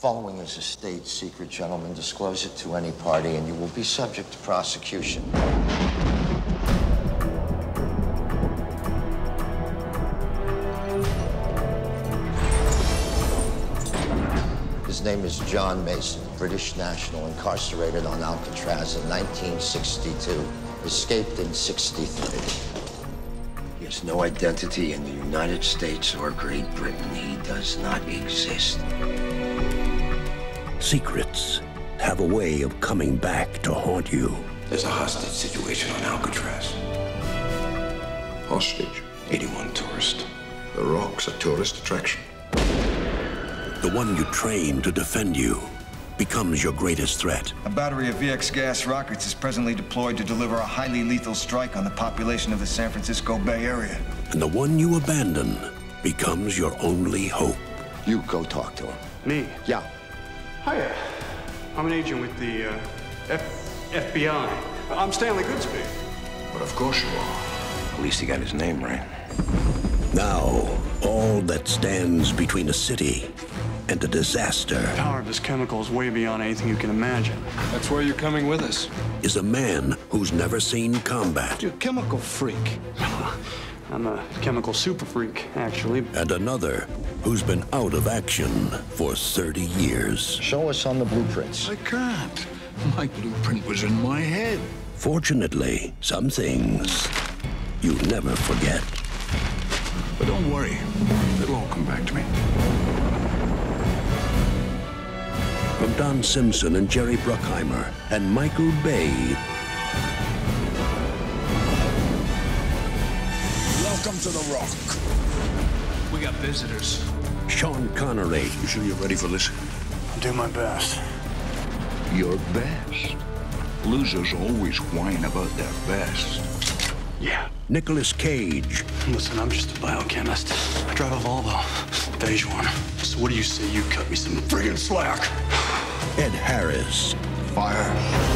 following is a state secret, gentlemen. Disclose it to any party, and you will be subject to prosecution. His name is John Mason, British national, incarcerated on Alcatraz in 1962, escaped in 63. He has no identity in the United States or Great Britain. He does not exist. Secrets have a way of coming back to haunt you. There's a hostage situation on Alcatraz. Hostage? 81 tourist. The Rock's a tourist attraction. The one you train to defend you becomes your greatest threat. A battery of VX gas rockets is presently deployed to deliver a highly lethal strike on the population of the San Francisco Bay Area. And the one you abandon becomes your only hope. You go talk to him. Me? Yeah. Hiya. I'm an agent with the uh, F- FBI. I'm Stanley Goodspeed. But of course you are. At least he got his name right. Now, all that stands between a city and a disaster The power of this chemical is way beyond anything you can imagine. That's why you're coming with us. is a man who's never seen combat You're a chemical freak. I'm a chemical super freak, actually. and another who's been out of action for 30 years. Show us on the blueprints. I can't. My blueprint was in my head. Fortunately, some things you never forget. But don't worry. It'll all come back to me. From Don Simpson and Jerry Bruckheimer and Michael Bay, Welcome to the Rock. We got visitors. Sean Connery, You sure you're ready for this? I'll do my best. Your best. Losers always whine about their best. Yeah. Nicolas Cage, Listen, I'm just a biochemist. I drive a Volvo, beige one. So what do you say you cut me some friggin' slack? Ed Harris, Fire.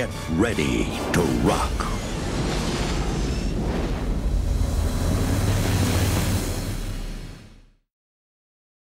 Get ready to rock.